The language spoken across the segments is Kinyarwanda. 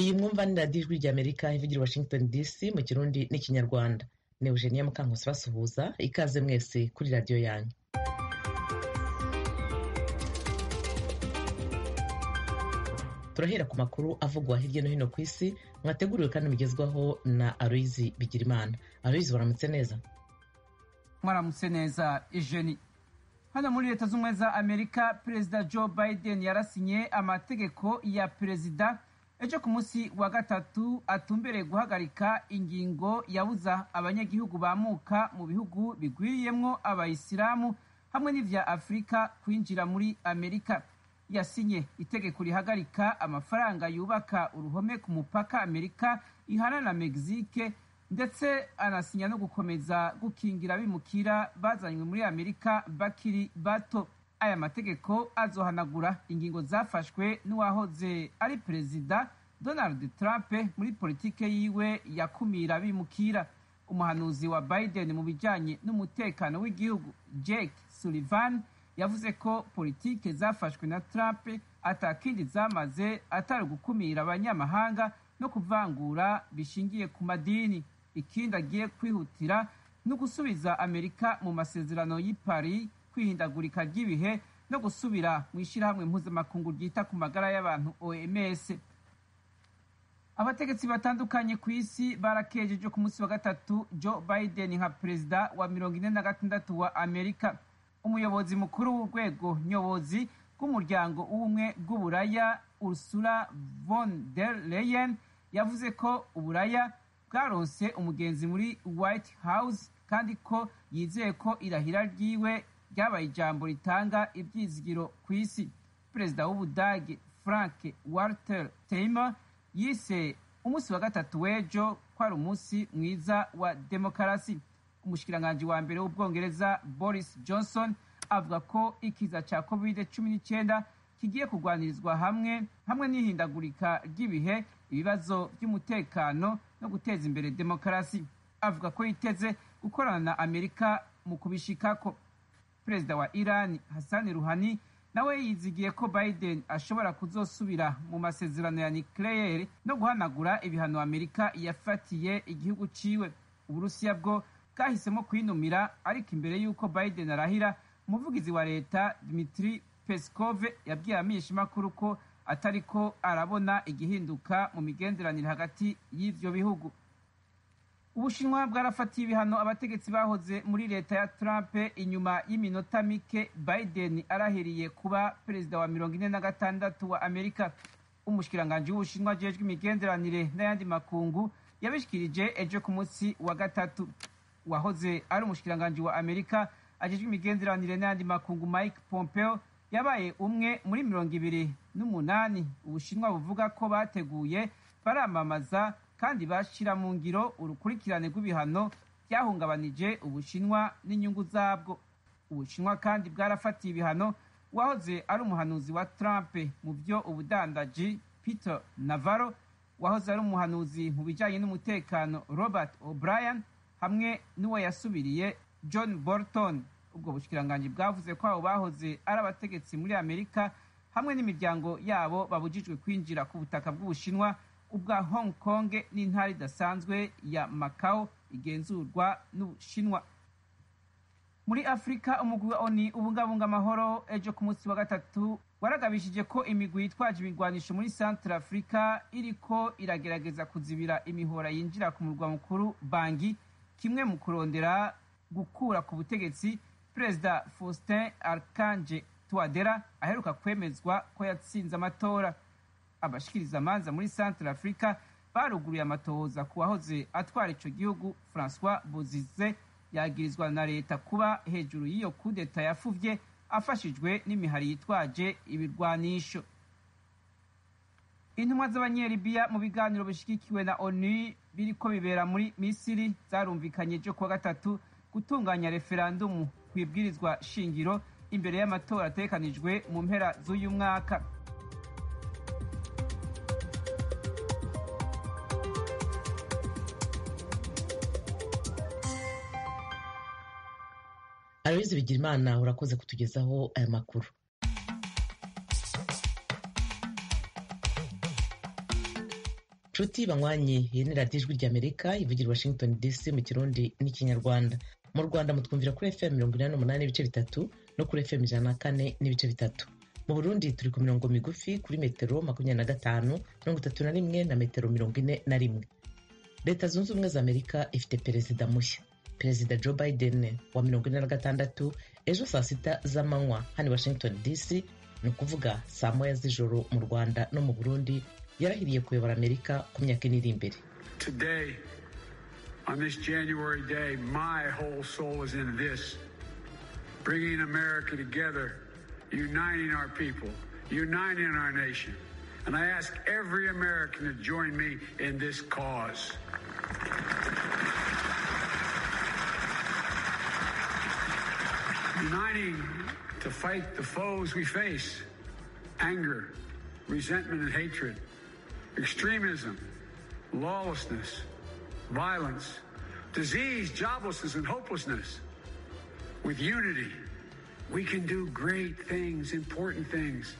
iyi mwumva ni radiyo ijwi ry'amerika ivugira washington dc mu kirundi n'ikinyarwanda ni eugenia mukankusi basuhuza ikaze mwese kuri radiyo yanyu. Turahera ku makuru avugwa hirya no hino ku isi mwateguriwe kandi mugezwaho na aloyizi bigirimana. Aloyizi waramutse neza? Mwaramutse neza ejeni hano muri leta z'ubumwe za amerika perezida joe biden yarasinye amategeko ya perezida ejo ku munsi wa gatatu atumbereye guhagarika ingingo yabuza abanyagihugu bamuka mu bihugu bigwiriyemwo abayisilamu hamwe n'ivya afurika kwinjira muri amerika. Yasinye itegeko rihagarika amafaranga yubaka uruhome ku mupaka amerika ihana na mexique ndetse anasinya no gukomeza gukingira abimukira bazanywe muri amerika bakiri bato. Aya mategeko azohanagura ingingo zafashwe n'uwahoze ari perezida donald trump muri politike yiwe yakumira abimukira umuhanuzi wa biden mu bijyanye n'umutekano w'igihugu jake sullivan yavuze ko politike zafashwe na trump atakindi zamaze atari gukumira abanyamahanga no kuvangura bishingiye ku madini. Ikindi agiye kwihutira no gusubiza amerika mu masezerano y'i paris kwihindagurika ry'ibihe no gusubira mu ishyirahamwe mpuzamakungu ryita ku magara y'abantu oms abategetsi batandukanye ku isi barakejeje ku munsi wa gatatu joe biden nka perezida wa mirongo ine na gatandatu wa amerika. Umuyobozi mukuru w'urwego nyobozi bw'umuryango w'ubumwe bw'uburaya ursula von der leyen yavuze ko uburaya bwaronse umugenzi muri white house kandi ko yizeye ko irahira ryiwe ryabaye ijambo ritanga ibyizigiro ku isi. Perezida w'ubudage frank walter teimer yise umunsi wa gatatu w'ejo ko ari umunsi mwiza wa demokarasi. Umushikiranganji wa mbere w'ubwongereza boris johnson avuga ko ikiza cya covid cumi n'icyenda kigiye kurwanirizwa hamwe hamwe n'ihindagurika ry'ibihe ibibazo by'umutekano no guteza imbere demokarasi. Avuga ko yiteze gukorana na amerika mu kubishikako. Perezida wa iran hassan ruhani nawe yizigiye ko biden ashobora kuzosubira mu masezerano ya nucleaire no guhanagura ibihano amerika yafatiye igihugu ciwe. Uburusiya bwo bwahisemo kwinumira ariko imbere y'uko biden arahira umuvugizi wa leta dmitri peskov yabwiye amenyeshamakuru ko atariko arabona igihinduka mu migenderanire hagati y'ivyo bihugu. Ubushinwa bwarafatiye ibihano abategetsi bahoze muri leta ya trump inyuma y'iminota mike biden arahiriye kuba perezida wa mirongo ine na gatandatu wa amerika. Umushikiranganji w'ubushinwa ajejwe imigenderanire n'ayandi makungu yabishikirije ejo ku munsi wa gatatu. Wahoze ari umushikiranganji wa amerika ajejwe imigenderanire n'ayandi makungu mike pompeo yabaye umwe muri mirongo ibiri n'umunani. Ubushinwa buvuga ko bateguye baramamaza kandi bashyira mu ngiro urukurikirane rw'ibihano byahungabanije ubushinwa n'inyungu zabwo. Ubushinwa kandi bwarafatiye ibihano wahoze ari umuhanuzi wa trump. Mu byo ubudandaji peter navaro wahoze ari umuhanuzi mu bijyanye n'umutekano robert o'brien hamwe n'uwo yasubiriye john bolton. Ubwo bushikiranganji bwavuze ko abo bahoze ari abategetsi muri amerika hamwe n'imiryango yabo babujijwe kwinjira ku butaka bw'ubushinwa ubwa hong kong n'intara idasanzwe ya macau igenzurwa n'ubushinwa. Muri afurika umugwi wa oni ubungabunga amahoro ejo ku munsi wa gatatu waragabishije ko imigwi yitwaje imigwanisho muri centre afurika iriko iragerageza kuzibira imihora yinjira ku murwa mukuru bangi kimwe mu kurondera gukura ku butegetsi perezida faustin archange touadera aheruka kwemezwa ko yatsinze amatora. Abashikiriza amanza muri centre africa baruguruye amatohoza ku wahoze atwara ico gihugu. Francois bozize yagirizwa na leta kuba hejuru y'iyo kudeta yafuvye afashijwe n'imihari yitwaje ibirwanisho. Intumwa z'abanyelibiya mu biganiro bishigikiwe na onu biriko bibera muri misiri zarumvikanye ejo kuwa gatatu gutunganya referandumu ku ibwirizwa shingiro imbere y'amatora ategekanijwe mu mpera z'uyu mwaka. Bigirimana urakoze kutugezaho aya makuru. Nshuti banywanyi iyi ni radiyo ijwi ry'amerika ivugira washington dc mu kirundi n'ikinyarwanda. Mu rwanda mutwumvira kuri fm mirongo inani n'umunani n'ibice bitatu no kuri fm ijana na kane n'ibice bitatu. Mu burundi turi ku mirongo migufi kuri metero makumyabiri na gatanu mirongo itatu na rimwe na metero mirongo ine na rimwe. Leta zunze ubumwe za amerika ifite perezida mushya. Perezida joe biden wa mirongo ine na gatandatu ejo saa sita z'amanywa hano i washington dc ni ukuvuga saa moya z'ijoro mu rwanda no mu burundi yarahiriye kuyobora amerika ku myaka ine iri imbere Today, on this January day, my whole soul is in this bringing America together, uniting our people, uniting our nation. And I ask every American to join me in this cause. Uniting to fight the foes we face anger, resentment, and hatred, extremism, lawlessness, violence, disease, joblessness, and hopelessness. With unity, we can do great things, important things.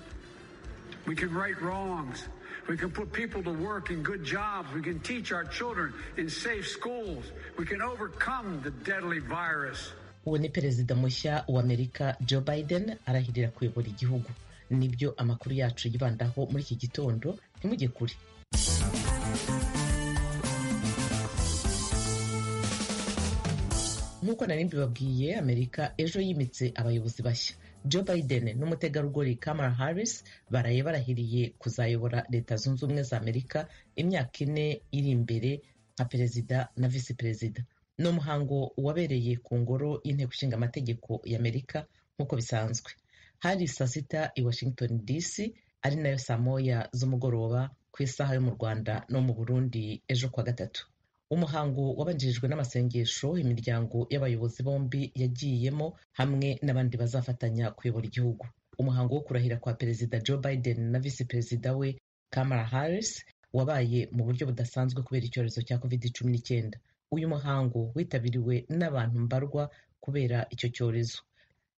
We can right wrongs. We can put people to work in good jobs. We can teach our children in safe schools. We can overcome the deadly virus. Uwo ni perezida mushya wa amerika joe biden arahirira kuyobora igihugu. Nibyo amakuru yacu yibandaho muri iki gitondo ntimujye kure. Nk'uko nari mbibabwiye amerika ejo yimitse abayobozi bashya. Joe biden n'umutegarugori kamala harris baraye barahiriye kuzayobora leta zunze ubumwe za amerika imyaka ine iri imbere nka perezida na visi perezida ni umuhango wabereye ku ngoro y'inteko ishinga amategeko y'amerika nk'uko bisanzwe. Hari saa sita i washington dc ari na yo saa moya z'umugoroba ku isaha yo mu rwanda no mu burundi ejo kuwa gatatu. Umuhango wabanjirijwe n'amasengesho imiryango y'abayobozi bombi yagiyemo hamwe n'abandi bazafatanya kuyobora igihugu. Umuhango wo kurahira kwa perezida joe biden na visi perezida we kamala harris wabaye mu buryo budasanzwe kubera icyorezo cya covid cumi n'icyenda. Uyu muhango witabiriwe n'abantu mbarwa kubera icyo cyorezo.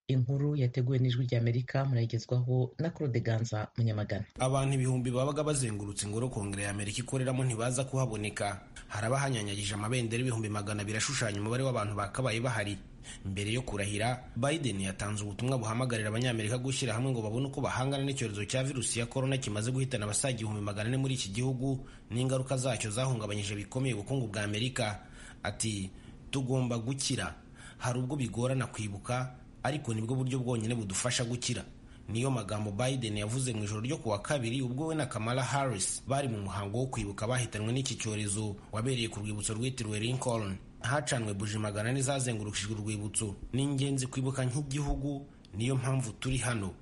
Inkuru yateguwe n'ijwi ry'amerika murayigezwaho na claude ganza munyamagana. Abantu ibihumbi babaga bazengurutse ingoro kongere ya amerika ikoreramo ntibaza kuhaboneka. Hari abahanyanyagije amabendera ibihumbi magana abiri ashushanya umubare w'abantu bakabaye bahari. Mbere yo kurahira biden yatanze ubutumwa buhamagarira abanyamerika gushyira hamwe ngo babone uko bahangana n'icyorezo cya virusi ya korona kimaze guhitana abasaga igihumbi magana ane muri iki gihugu n'ingaruka zacyo zahungabanyije bikomeye ubukungu bwa amerika. Ati tugomba gukira. Hari ubwo bigorana kwibuka ariko ni bwo buryo bwonyine budufasha gukira. Niyo magambo biden yavuze mu ijoro ryo kuwa kabiri ubwo we na kamala harris bari mu muhango wo kwibuka bahitanwe n'iki cyorezo wabereye ku rwibutso rwitiriwe lincoln. Hacanwe buji magana ane zazengurukijwe urwibutso. Ni ingenzi kwibuka nk'igihugu niyo mpamvu turi hano.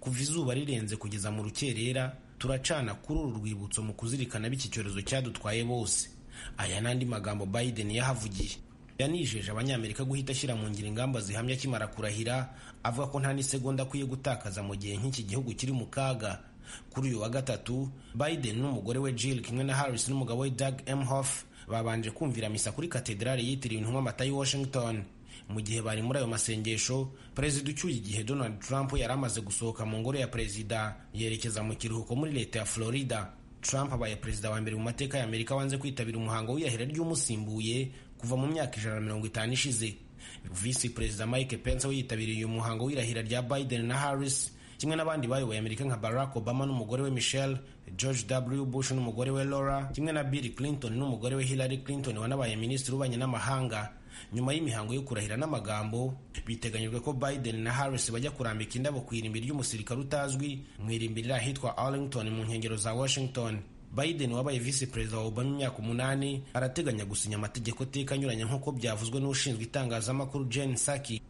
Kuva izuba rirenze kugeza mu rukerera turacana kuri uru rwibutso mu kuzirikana b'iki cyorezo cyadutwaye bose. Aya n'andi magambo biden yahavugiye. Yanijeje abanyamerika guhita ashyira mu ngiro ingamba zihamya akimara kurahira avuga ko nta n'isegonda akwiye gutakaza mu gihe nk'iki gihugu kiri mu kaga. Kuri uyu wa gatatu biden n'umugore we jill kimwe na harris n'umugabo we doug emhoff babanje kumvira misa kuri katedrali yitiriwe intumwa mata y'i washington. Mu gihe bari muri ayo masengesho perezida ucyuye igihe donald trump yari amaze gusohoka mu ngoro ya perezida yerekeza mu kiruhuko muri leta ya florida. Trump abaye perezida wa mbere mu mateka ya amerika wanze kwitabira umuhango w'iyahera ry'umusimbuye kuva mu myaka ijana na mirongo itanu ishize. Visi perezida mike pence we yitabiriye uyu muhango w'irahira rya biden na harris kimwe n'abandi bayoboye amerika nka barack obama n'umugore we michelle george w. Bush n'umugore we laura kimwe na bill clinton n'umugore we hillary clinton wanabaye minisitiri w'ububanyi n'amahanga nyuma y'imihango yo kurahira n'amagambo biteganyijwe ko biden na harris bajya kurambika indabo ku irimbi ry'umusirikare utazwi mu irimbi riri ahitwa arlington mu nkengero za washington. Biden wabaye visi perezida wa obama imyaka umunani arateganya gusinya amategeko teka anyuranye nk'uko byavuzwe n'ushinzwe itangazamakuru jen saki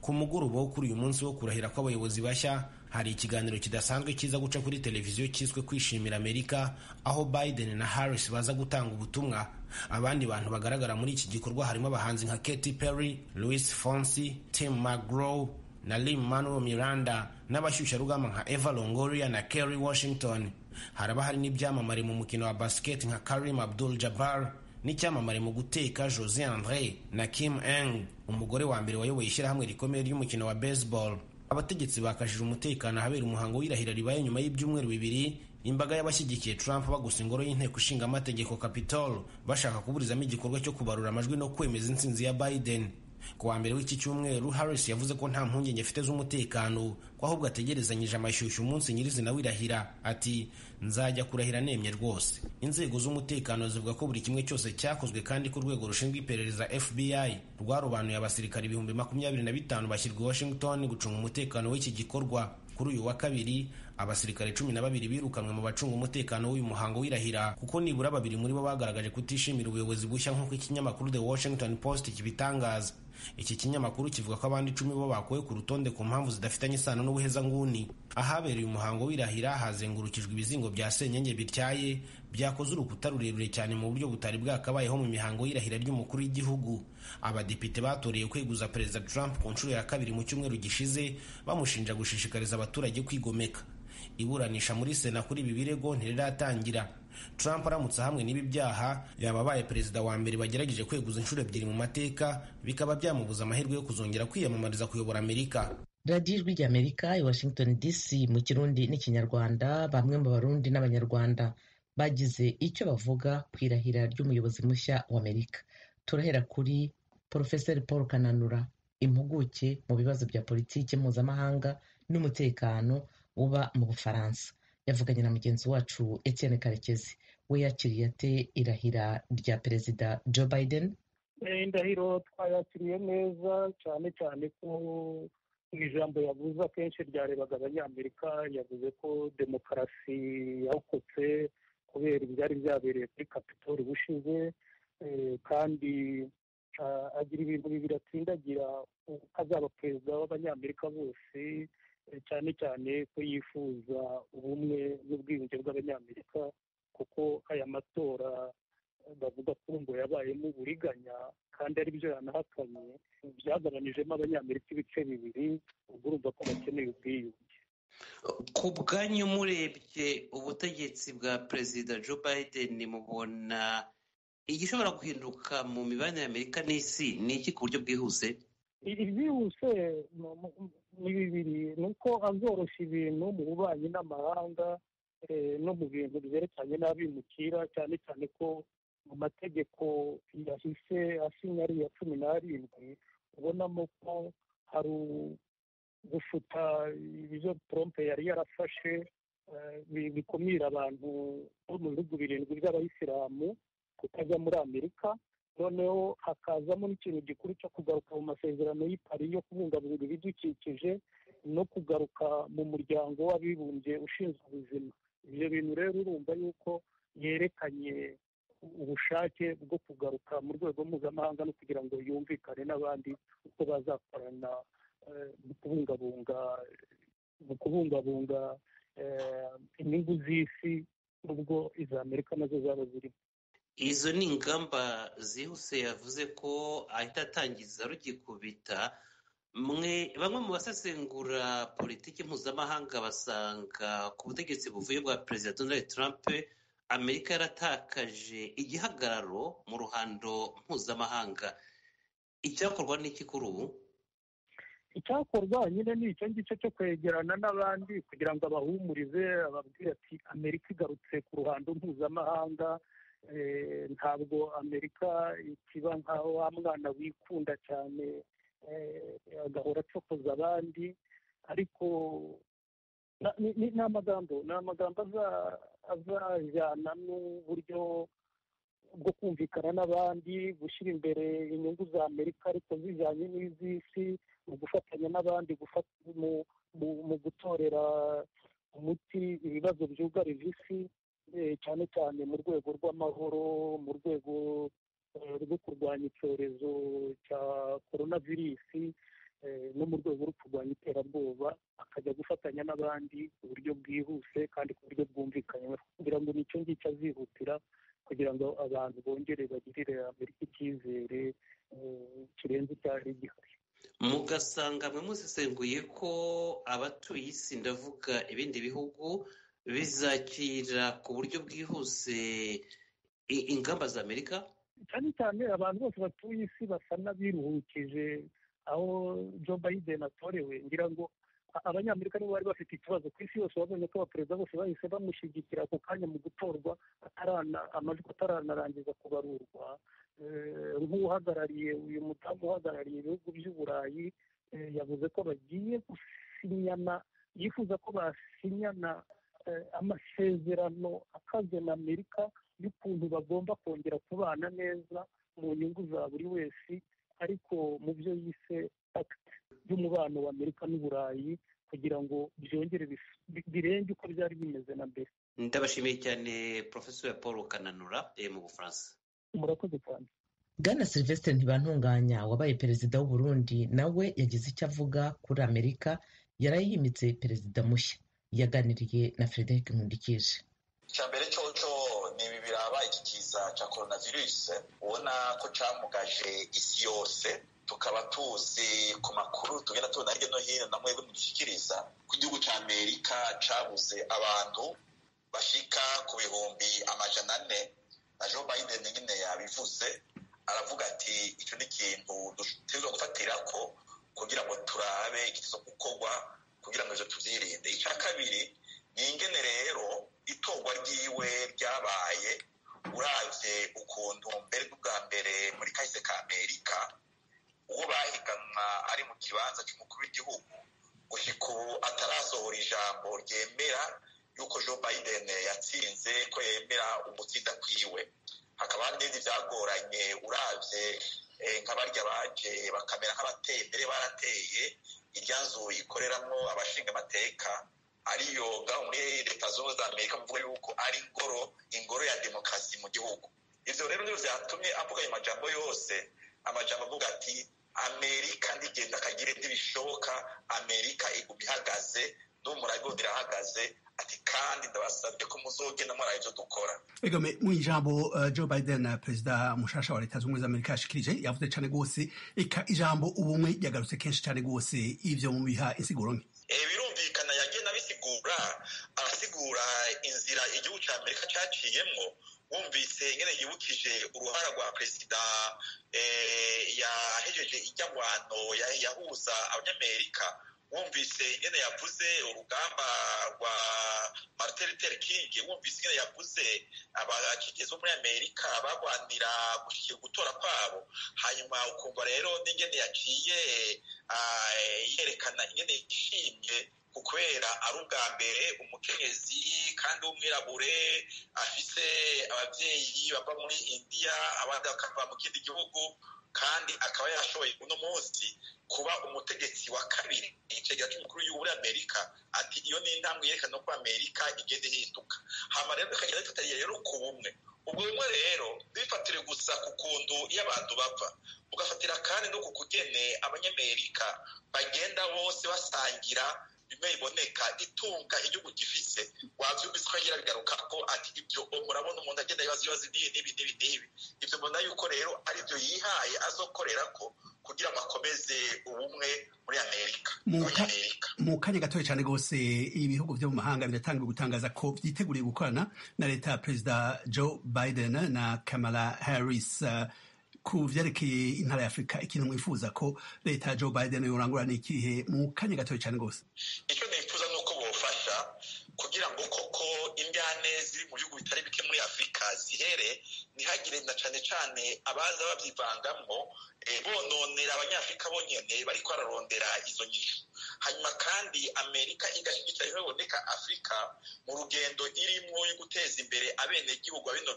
ku mugoroba wo kuri uyu munsi wo kurahira kw'abayobozi bashya hari ikiganiro kidasanzwe kiza guca kuri televiziyo cyiswe kwishimira amerika aho biden na harris baza gutanga ubutumwa abandi bantu bagaragara muri iki gikorwa harimo abahanzi nka katy perry louis fonsi tim mcgraw na lim manuel miranda n'abashyushyarugamba nka eva longoria na kerry washington. Haraba hari n'ibyamamare mu mukino wa basket nka karim abdul jabbar n'icyamamare mu guteka jose andre na kim eng umugore wa mbere wayoboye ishyirahamwe rikomeye ry'umukino wa baseball. Abategetsi bakajije umutekano ahabera umuhango w'irahira ribaye nyuma y'ibyumweru bibiri imbaga y'abashyigikiye trump bagusa ingoro y'inteko ishinga amategeko capitol bashaka kuburizamo igikorwa cyo kubarura amajwi no kwemeza intsinzi ya biden. Ku wa mbere w'iki cyumweru harris yavuze ko nta mpungenge afite z'umutekano ko ahubwo ategerezanyije amashyushyu umunsi nyirizina wirahira. Ati nzajya kurahira nemye rwose. Inzego z'umutekano zivuga ko buri kimwe cyose cyakozwe kandi ko urwego rushinzwe iperereza fbi rwarobanuye abasirikari ibihumbi makumyabiri na bitanu bashyirwa i washington gucunga umutekano w'iki gikorwa. Kuri uyu wa kabiri abasirikare cumi na babiri birukanwe mu bacunga umutekano w'uyu muhango wirahira. Kuko nibura babiri muri bo bagaragaje kutishimira ubuyobozi bushya nk'uko ikinyamakuru the washington post kibitangaza. Iki kinyamakuru kivuga ko abandi icumi bo bakuwe ku rutonde ku mpamvu zidafitanye isano n'ubuhezanguni. Ahabereye umuhango wirahira hazengurukijwe ibizingo bya senyenge bityaye byakoze urukuta rurerure cyane mu buryo butari bwakabayeho mu mihango y'irahira ry'umukuru w'igihugu. Abadepite batoreye kweguza perezida trump ku nshuro ya kabiri mu cyumweru gishize bamushinja gushishikariza abaturage kwigomeka. Iburanisha muri sena kuri ibi birego ntiriratangira. Trump aramutse hamwe n'ibi byaha yaba abaye perezida wa mbere bagerageje kweguza inshuro ebyiri mu mateka bikaba byamubuza amahirwe yo kuzongera kwiyamamariza kuyobora amerika. Radiyo ijwi ry'amerika i washington dc mu kirundi n'ikinyarwanda bamwe mu barundi n'abanyarwanda. Bagize icyo bavuga ku irahira ry'umuyobozi mushya wa amerika. Turahera kuri porofeseri paul kananura impuguke mu bibazo bya politiki mpuzamahanga n'umutekano uba mu bufaransa. Yavuganye na mugenzi wacu etienne karekezi. We yakiriye ate irahira rya perezida joe biden? Indahiro twayakiriye neza cyane cyane ko mu ijambo yavuze akenshi ryarebaga abanyamerika yavuze ko demokarasi yarokotse kubera ibyari byabereye kuri capitol bushize kandi agira ibintu bibiri atsindagira azaba perezida w'abanyamerika bose cyane cyane ko yifuza ubumwe n'ubwiyunge bw'abanyamerika kuko aya matora bavuga ko ngo yabayemo uburiganya kandi ari byo yanahakanye byagabanijemo abanyamerika ibice bibiri urumva ko bakeneye ubwiyunge. Ku bwanyu murebye ubutegetsi bwa perezida joe biden mubona igishobora guhinduka mu mibanire y'amerika n'isi? Ni iki ku buryo bwihuse? Ibyihuse ni bibiri ni uko azoroshya ibintu mu bubanyi n'amahanga no mu bintu byerekeranye n'abimukira cyane cyane ko mu mategeko yahise asinya ari iya cumi n'arindwi ubonamo ko hari gufuta ibyo trompe yari yarafashe bikumira abantu bo mu bihugu birindwi by'abayisilamu kutajya muri amerika. Noneho hakazamo n'ikintu gikuru cyo kugaruka mu masezerano y'ipari yo kubungabunga ibidukikije no kugaruka mu muryango w'abibumbye ushinzwe ubuzima. Ibyo bintu rero urumva yuko yerekanye ubushake bwo kugaruka mu rwego mpuzamahanga no kugira ngo yumvikane n'abandi uko bazakorana mu kubungabunga mu kubungabunga inyungu z'isi nubwo iza amerika na zo zaba zirimo. Izo ni ingamba zihuse yavuze ko ahita atangiza rugikubita. Mwe bamwe mu basesengura politiki mpuzamahanga basanga ku butegetsi buvuye bwa perezida donald trump amerika yaratakaje igihagararo mu ruhando mpuzamahanga. Icyakorwa n'iki kuri ubu? Icyakorwa nyine ni icyo ngicyo cyo kwegerana n'abandi kugira ngo abahumurize ababwire ati amerika igarutse ku ruhando mpuzamahanga ntabwo amerika ikiba nka wa mwana wikunda cyane agahora acokoza abandi. Ariko ni amagambo ni amagambo azajyana n'uburyo bwo kumvikana n'abandi gushyira imbere inyungu za amerika ariko zijyanye n'iz'isi. Mu gufatanya n'abandi mu gutorera umuti ibibazo byugarije isi cyane cyane mu rwego rw'amahoro mu rwego rwo kurwanya icyorezo cya korona virusi no mu rwego rwo kurwanya iterabwoba akajya gufatanya n'abandi ku buryo bwihuse kandi ku buryo bwumvikanye. Kugira ngo ni cyo ngicyo azihutira kugira ngo abantu bongere bagirire amerika icyizere kirenze icyari gihari mugasanga mwe musesenguye ko abatuye isi ndavuga ibindi bihugu bizakira ku buryo bwihuse ingamba za amerika? Cyane cyane abantu bose batuye isi basa n'abiruhukije aho joe biden atorewe ngira ngo abanyamerika nibo bari bafite ikibazo ku isi yose babonye ko abaperezida bose bahise bamushyigikira ako kanya mu gutorwa amajwi ataranarangiza kubarurwa. Nk'uhagarariye uyu mudamu uhagarariye ibihugu by'uburayi yavuze ko bagiye gusinyana yifuza ko basinyana amasezerano akaze na amerika y'ukuntu bagomba kongera kubana neza mu nyungu za buri wese ariko mu byo yise by'umubano wa amerika n'uburayi kugira ngo byongere birenge uko byari bimeze na mbere. Ndabashimiye cyane porofesor paul kananura mu bufaransa. Murakoze cyane. Bwana silvestre ntibantunganya wabaye perezida w'u Burundi nawe yagize icyo avuga kuri amerika yari yimitse perezida mushya. Yaganiriye na frederic nkundikije icya mbere cyoco ni ibi biraba iki kiza cya coronavirus? Ubona ko cyamugaje isi yose tukaba tuzi ku makuru tugenda tubona hirya no hino na mwebwe mudushyikiriza ko igihugu cya amerika cyabuze abantu bashika ku bihumbi amajana ane. Na joe biden nyine yabivuze aravuga ati icyo ni ikintu dutegerezwa gufatira ko kugira ngo turabe ikizo gukorwa kugira ngo ibyo tubyirinde. Icya kabiri ni ingene rero itorwa ryiwe ryabaye urabye ukuntu mbere n'ubwa mbere muri kahise ka amerika uwo bahiganwa ari mu kibanza cy'umukuru w'igihugu gushyika ubu atarasohora ijambo ryemera yuko joe biden yatsinze ko yemera umutsinda n'ibindi byagoranye urabye nk'abarya baje bakamera nk'abateye mbere barateye irya nzu ikoreramo abashinga amateka ariyo ngaho muri leta zunze za amerika muvuga yuko ari ingoro ingoro ya demokarasi mu gihugu. Ibyo rero ni byo byatumye avuga ayo majambo yose. Amajambo avuga ati amerika ndigenda akagire ntibishoboka amerika iguma ihagaze n'umurage irahagaze ati kandi ndabasabye ko muzogenda muri ibyo dukora. Mu ijambo uh, joe biden perezida mushasha wa leta zunze ubumwe za amerika yashikirije yavuze cyane rwose ijambo ubumwe ryagarutse kenshi cyane rwose ivyo mu biha insiguro nke. Birumvikana yagenda abisigura arasigura inzira igihugu cya amerika cyaciyemwo wumvise nyine yibukije uruhara rwa perezida yahejeje ijyamwano yahuza abanyamerika. Wumvise nyine yavuze urugamba rwa martin luther king wumvise nyine yavuze abakigezi bo muri amerika barwanira gushyira gutora kwabo. Hanyuma ukumva rero n'ingene yaciye yerekana ingene yishimye kubera ari ubwa mbere umukenyezi kandi w'umwirabure afise ababyeyi bava muri indiya abandi bakava mu kindi gihugu. Kandi akaba yashoboye uno munsi kuba umutegetsi wa kabiri. Icegera cy'umukuru w'igihugu muri amerika ati iyo ni intambwe yerekana ko amerika igenda ihinduka. Hama rero tukagenda dufatanya rero ku bumwe. Ubwo bumwe rero bifatire gusa ku kuntu iyo abantu bapfa. Ugafatira kandi no ku kugene abanyamerika bagenda bose basangira bimwe biboneka itunga igihugu gifise. Wavyumvise ko agira bigaruka ko ati ibyo murabona umuntu agenda ibibazo ibibazo n'ibi n'ibi n'ibi n'ibi. Ibyo mbona yuko rero ari byo yihaye azokorera ko kugira ngo akomeze ubumwe muri amerika mu kanya gatoya cyane rwose ibihugu byo mu mahanga biratangiye gutangaza ko byiteguriye gukorana na leta ya perezida joe biden na kamala harris. uh, ku vyerekeye intara ya afurika ikintu mwifuza ko leta ya joe biden yorangura ni ikihe? Mu kanya gatoya cyane rwose. Icyo nifuza ni uko bofasha kugira ngo koko indyane ziri mu bihugu bitari bike muri afurika zihere ntihagire na cane cane abaza babyivangamwo bononera abanyafurika bonyene bariko bararondera izo nyishu. Hanyuma kandi amerika igashyigikira bimwe biboneka afurika mu rugendo irimwo yo guteza imbere abenegihugu bino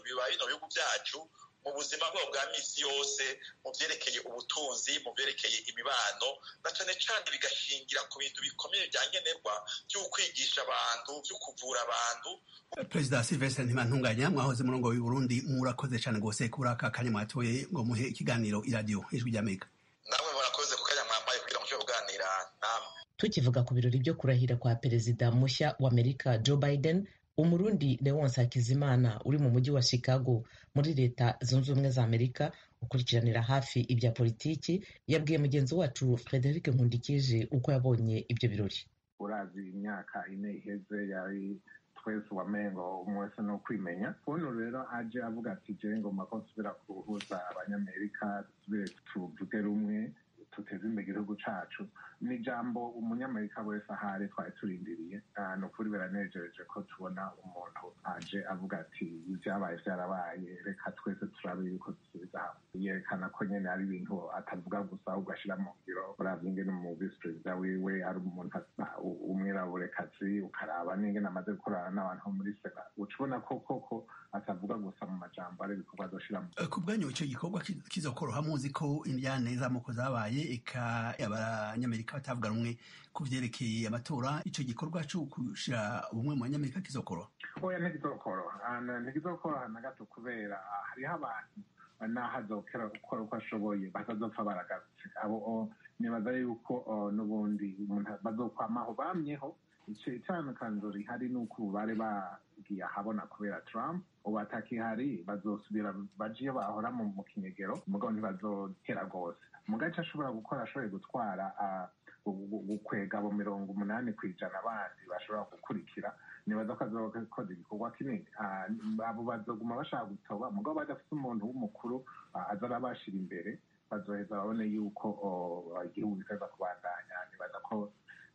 bihugu byacu mu buzima bwabo bwa misi yose mu byerekeye ubutunzi mu byerekeye imibano na cyane cyane bigashingira ku bintu bikomeye bya nkenerwa byo kwigisha abantu byo kuvura abantu. Perezida silvestre ntibantunganya mwahoze murongo w'i burundi murakoze cyane rwose kuri aka kanya mwatoye ngo muhe ikiganiro iradiyo ijwi ry'amerika namwe murakoze ku kanya mwambaye kugira ngo kuganira. Namwe. Tukivuga ku birori byo kurahira kwa perezida mushya wa amerika joe biden umurundi leonce hakizimana uri mu mujyi wa chicago muri leta zunze ubumwe za amerika ukurikiranira hafi ibya politiki yabwiye mugenzi wacu frederic nkundikije uko yabonye ibyo birori. Urazi imyaka ine iheze yari twese wamengo umwe wese ni ukwimenya. Ubundi rero aje avuga ati je ngomba ko nsubira kuhuza abanyamerika dusubire tuvuge rumwe. Tuteze imbere igihugu cacu. Ni ijambo umunyamerika wese ahari twari turindiriye ni ukuri biranejeje ko tubona umuntu aje avuga ati ibyabaye byarabaye reka twese turabe yuko dusubiza hamwe. Yerekana ko nyene ari ibintu atavuga gusa ahubwo ashira mu ngiro. Uravye ingene mu visi perezida wiwe ari umuntu umwiraburekazi ukaraba n'ingene amaze gukorana n'abantu bo muri sena. Uca ubona ko koko atavuga gusa mu majambo ari ibikorwa azoshiramo ku bwanyu icyo gikorwa kizokoroha muzi ko indyane z'amoko zabaye abanyamerika batavuga rumwe ku vyerekeye amatora. Ico gikorwa co gushira ubumwe mu banyamerika kizokoroha oya ntikizokoroha ntikizokoroha na gato kubera hariho abantu naho azokera gukora uko ashoboye batazopfa baragarutse abo nibaza yuko n'ubundi bazokwamaho bamyeho. Itandukaniro rihari ni uko ubu bari bagiye ahabona kubera trump. Ubu atakihari bazosubira baje iyo bahora mu kinyegero mugabo ntibazotera rwose. Mu gace ashobora gukora ashoboye gutwara gukwega abo mirongo umunani ku ijana bandi bashobora gukurikira nibaza ko azokoze igikorwa kinini. Abo bazoguma bashaka gutoba mugabo badafite umuntu w'umukuru aza arabashira imbere bazoheza babone yuko igihugu giteza kubandanya nibaza ko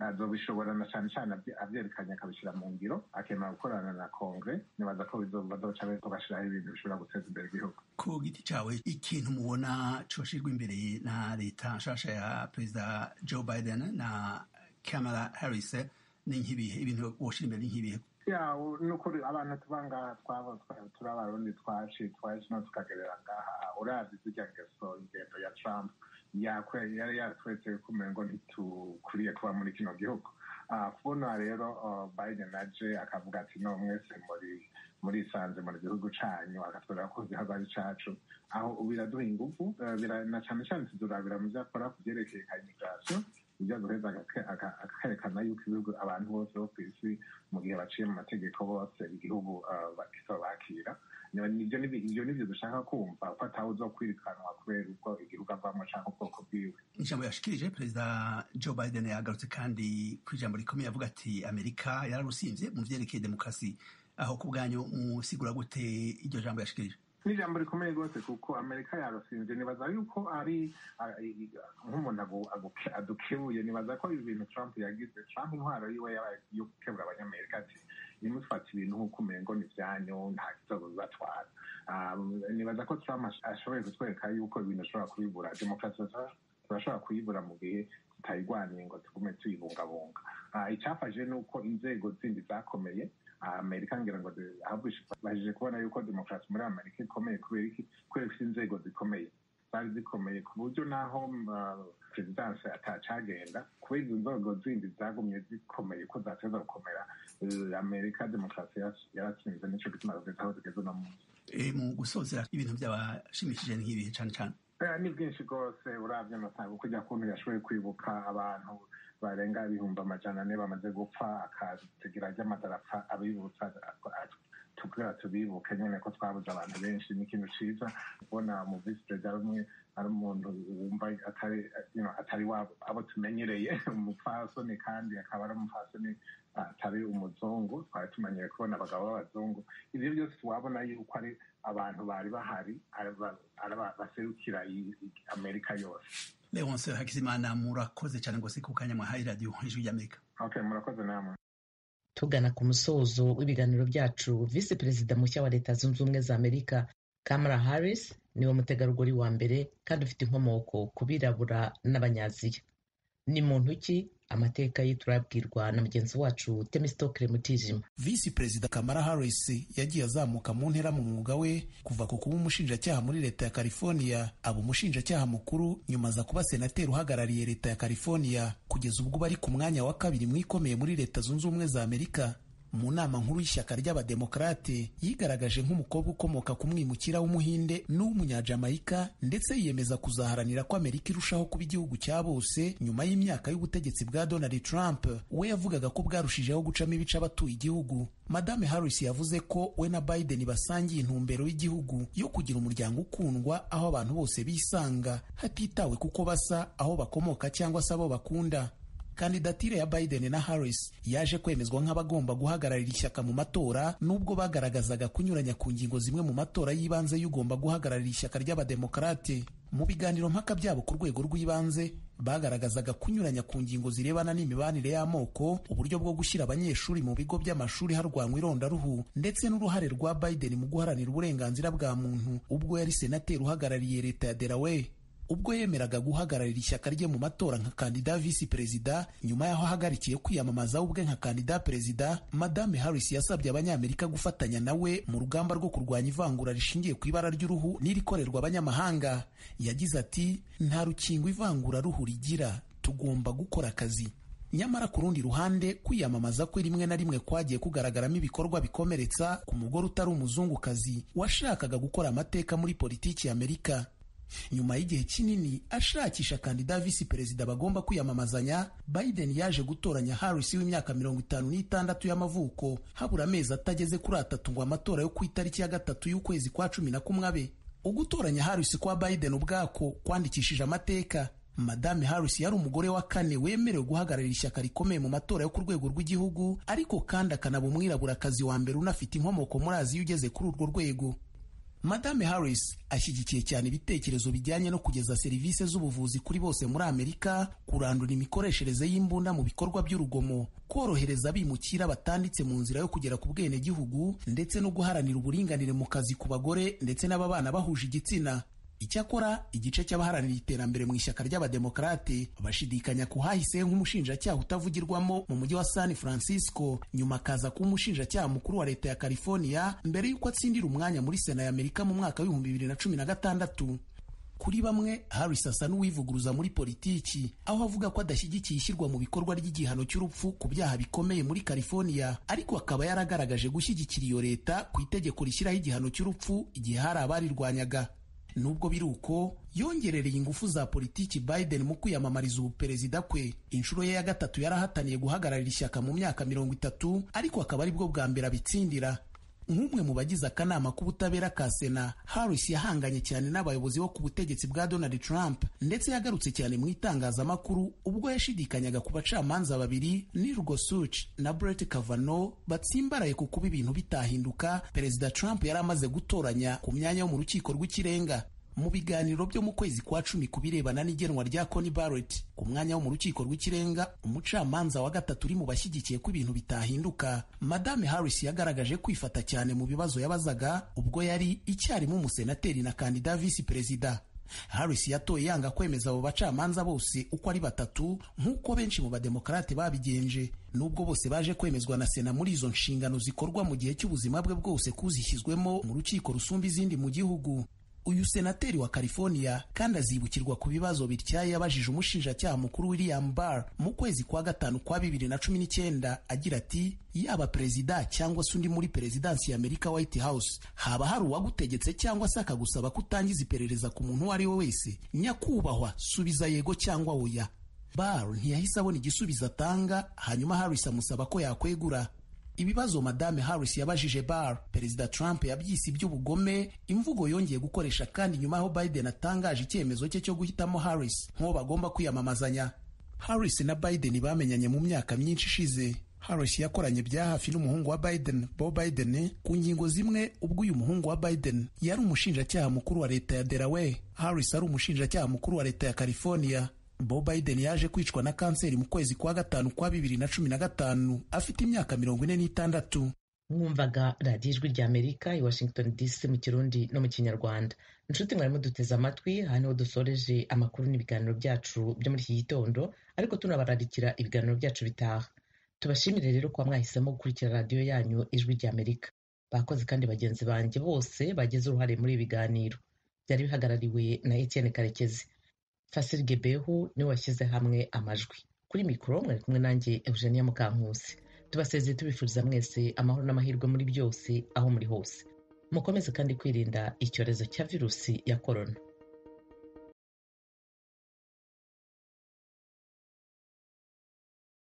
azobishobora na cyane cyane avyerekanye akabishyira mu ngiro akemera gukorana na kongre nibaza ko bazoca bagashiraho ibintu bishobora guteza imbere igihugu. Ku giti cawe ikintu mubona coshirwa imbere na leta nshasha ya perezida joe biden na kamala harris ni nk'ibihe ibintu woshira imbere ni nk'ibihe nukuri abantu tuba ngaha twaba turi abarundi twaci twaje no tukagerera ngaha. Uravye zirya ngeso ingendo ya trump. Yari yatweretse kumenya ngo ntitukuriye kuba muri kino gihugu. Kubona rero biden aje akavuga ati no mwese muri murisanze mu gihugu cyanyu agatwereka ko igihugu ari cacu aho biraduha ingufu na cyane cyane tuzurabira mu byo akora ku byerekeye ka imigration ibyo guheza akerekana yuko ibihugu abantu bose bo ku isi mu gihe baciye mu mategeko bose igihugu bakira ibyo ni byo dushaka kumva ko atawe uzo kwirukanwa kubera ubwo igihugu avamo canke ubwoko bwiwe. Ijambo yashikirije perezida joe biden yagarutse kandi ku ijambo rikomeye avuga ati amerika yararusinvye mu vyerekeye demokarasi. Aho ku bwanyu musigura gute iryo jambo yashikirije? Ni ijambo rikomeye rwose kuko amerika yarusinze nibaza yuko ari nk'umuntu adukebuye. Nibaza ko ibi bintu trump yagize trump intwaro yiwe yo gukebura abanyamerika ati nimufata ibintu nk'uko umengo ni ibyanyu nta kizogo bibatwara nibaza ko trump ashoboye kutwereka yuko ibintu ashobora kubibura demokarasi turashobora kuyibura mu gihe tutayirwaniye ngo tugume tuyibungabunga. Icyafashe ni uko inzego zindi zakomeye amerika ngira ngo baje kubona yuko demokarasi muri amerika ikomeye kubera iki? Kubera ko inzego zikomeye zari zikomeye ku buryo naho uh, perezidansi atacagenda kubera izo nzego zindi zagumye zikomeye ko zateza gukomera uh, amerika demokarasi yaratsinze nico gituma kugeza aho tugeze uno munsi. Eh, mu gusozera ibintu byabashimishije nk'ibihe cane cane eh, ni byinshi rwose uravye notanga kujya kuntu yashoboye kwibuka abantu barenga ibihumbi amajana ane bamaze gupfa akazigira ry'amadarafa abibutsa tugira tubibuke nyene ko twabuze abantu benshi ni ikintu ciza kubona mu visi perezida rumwe ari umuntu wumva atari atari wabo abo tumenyereye umupfasoni kandi akaba ari umupfasoni atari umuzungu twari tumenyere kubona abagabo b'abazungu ivyo byose wabona yuko ari abantu bari bahari baserukira amerika yose. Leonce hakizimana murakoze cyane rwose ku kanya mwahaye radiyo ijwi ry'amerika okay murakoze namwe tugana ku musozo w'ibiganiro byacu visi perezida mushya wa leta zunze ubumwe za amerika kamala harris ni we mutegarugori wa mbere kandi ufite inkomoko ku birabura n'abanyaziya. Ni muntu ki? Amateka y'iturabwirwa na mugenzi wacu temistokire mutijima. Visi perezida kamara harris yagiye azamuka mu ntera mu mwuga we kuva ku kuba umushinjacyaha muri leta ya california aba umushinjacyaha mukuru nyuma aza kuba senateri uhagarariye leta ya california kugeza ubwo bari ku mwanya wa kabiri mu ikomeye muri leta zunze ubumwe za amerika mu nama nkuru y'ishyaka ry'abademokarate yigaragaje nk'umukobwa ukomoka ku mwimukira w'umuhinde n'uw'umunyajamayika ndetse yiyemeza kuzaharanira ko amerika irushaho kuba igihugu cya bose nyuma y'imyaka y'ubutegetsi bwa donald trump we yavugaga ko bwarushijeho gucamo ibice abatuye igihugu. Madame harris yavuze ko we na biden basangiye intumbero y'igihugu yo kugira umuryango ukundwa aho abantu bose bisanga hatitawe kuko basa aho bakomoka cyangwa se abo bakunda kandidatire ya Biden na Harris yaje kwemezwa nk'abagomba guhagararira ishyaka mu matora nubwo bagaragazaga kunyuranya ku ngingo zimwe mu matora y'ibanze y'ugomba guhagararira ishyaka ry'abademokarate mu biganiro mpaka byabo ku rwego rw'ibanze bagaragazaga kunyuranya ku ngingo zirebana n'imibanire y'amoko uburyo bwo gushyira abanyeshuri mu bigo by'amashuri harwanywa irondaruhu ndetse n'uruhare rwa biden mu guharanira uburenganzira bwa muntu ubwo yari senateri uhagarariye leta ya delaware ubwo yemeraga guhagararira ishyaka rye mu matora nka kandida visi perezida nyuma y'aho ahagarikiye kwiyamamaza ubwe nka kandida perezida madame harris yasabye abanyamerika gufatanya nawe mu rugamba rwo kurwanya ivangura rishingiye ku ibara ry'uruhu n'irikorerwa abanyamahanga. Yagize ati nta rukingo ivangura ruhu rigira tugomba gukora akazi. Nyamara ku rundi ruhande kwiyamamaza kwe rimwe na rimwe kwagiye kugaragaramo ibikorwa bikomeretsa ku mugore utari umuzungukazi washakaga gukora amateka muri politiki ya amerika. Nyuma y'igihe kinini ashakisha kandida visi perezida bagomba kwiyamamazanya. Biden yaje gutoranya harris w'imyaka mirongo itanu n'itandatu y'amavuko. Habura amezi atageze kuri atatu ngo amatora yo ku itariki ya gatatu y'ukwezi kwa cumi na kumwe abe. Ugutoranya harris kwa biden ubwako kwandikishije amateka. Madame harris yari umugore wa kane wemerewe guhagararira ishyaka rikomeye mu matora yo ku rwego rw'igihugu ariko kandi akanaba umwiraburakazi wa mbere unafite inkomoko muri aziya ugeze kuri urwo rwego madame harris ashyigikiye cyane ibitekerezo bijyanye no kugeza serivisi z'ubuvuzi kuri bose muri amerika kurandura imikoreshereze y'imbunda mu bikorwa by'urugomo korohereza abimukira batanditse mu nzira yo kugera ku bwenegihugu ndetse no guharanira uburinganire mu kazi ku bagore ndetse n'ababana bahuje igitsina icyakora igice cy'abaharanira iterambere mu ishyaka ry'abademokarate bashidikanya ku hahise nk'umushinjacyaha utavugirwamo mu mujyi wa san francisco. Nyuma akaza kuba umushinjacyaha mukuru wa leta ya california mbere y'uko atsindira umwanya muri sena ya amerika mu mwaka w'ibihumbi bibiri na cumi na gatandatu. Kuri bamwe harris asa n'uwivuguruza muri politiki aho avuga ko adashyigikiye ishyirwa mu bikorwa ry'igihano cy'urupfu ku byaha bikomeye muri california ariko akaba yaragaragaje gushyigikira iyo leta ku itegeko rishyiraho igihano cy'urupfu igihe hari abarirwanyaga nubwo biri uko yongerereye ingufu za politiki Biden mu kwiyamamariza ubuperezida kwe. Inshuro ye ya gatatu yarahataniye guhagararira ishyaka mu myaka mirongo itatu ariko akaba ari bwo bwa mbere abitsindira nk'umwe mu bagize akanama k'ubutabera ka sena harris yahanganye cyane n'abayobozi bo ku butegetsi bwa donald trump ndetse yagarutse cyane mu itangazamakuru ubwo yashidikanyaga ku bacamanza babiri neil gorsuch na brett kavanaugh batsimbaraye ku kuba ibintu bitahinduka. Perezida trump yari amaze gutoranya ku myanya yo mu rukiko rw'ikirenga. Mu biganiro byo mu kwezi kwa cumi kubirebana n'igenwa rya Connie Barrett ku mwanya wo mu rukiko rw'ikirenga umucamanza wa gatatu uri mu bashyigikiye ko ibintu bitahinduka madame Harris yagaragaje kwifata cyane mu bibazo yabazaga ubwo yari icyarimwe umusenateri na kandida visi perezida Harris yatoye yanga kwemeza abo bacamanza bose uko ari batatu nk'uko benshi mu bademokarate babigenje. Nubwo bose baje kwemezwa na sena muri izo nshingano zikorwa mu gihe cy'ubuzima bwe bwose kuzishyizwemo mu rukiko rusumba izindi mu gihugu uyu senateri wa california kandi azibukirwa ku bibazo bityaye yabajije umushinjacyaha mukuru william barr mu kwezi kwa gatanu kwa bibiri na cumi n'icyenda agira ati yaba perezida cyangwa se undi muri perezidansi ya amerika white house haba hari uwagutegetse cyangwa se akagusaba kutangiza iperereza ku muntu uwo ari we wese? Nyakubahwa subiza yego cyangwa oya. Barr ntiyahise abona igisubizo atanga hanyuma harris amusaba ko yakwegura. Ibibazo madame harris yabajije bar perezida trump yabyise iby'ubugome. Imvugo yongeye gukoresha kandi nyuma y'aho biden atangaje icyemezo cye cyo guhitamo harris. Nk'uwo bagomba kwiyamamazanya. Harris na biden bamenyanye mu myaka myinshi ishize. Harris yakoranye bya hafi n'umuhungu wa biden bo biden ku ngingo zimwe ubwo uyu muhungu wa biden yari umushinjacyaha mukuru wa leta ya delaware. Harris ari umushinjacyaha mukuru wa leta ya california Bo Biden yaje kwicwa na kanseri mu kwezi kwa gatanu kwa bibiri na cumi na gatanu afite imyaka mirongo ine n'itandatu. Mwumvaga radiyo ijwi rya amerika i washington dc mu kirundi no mu kinyarwanda. Inshuti mwarimo duteze amatwi aha ni ho dusoreje amakuru n'ibiganiro byacu byo muri iki gitondo ariko tunabararikira ibiganiro byacu bitaha. Tubashimire rero kuba mwahisemo gukurikira radiyo yanyu ijwi rya amerika. Bakoze kandi bagenzi banjye bose bagize uruhare muri ibi biganiro. Byari bihagarariwe na etienne karekezi. Fasil Gebehu ni we washyize hamwe amajwi. Kuri mikoro mwari kumwe nanjye Eugenia Mukankusi. Tubasezeye tubifuriza mwese amahoro n'amahirwe muri byose aho muri hose. Mukomeze kandi kwirinda icyorezo cya virusi ya korona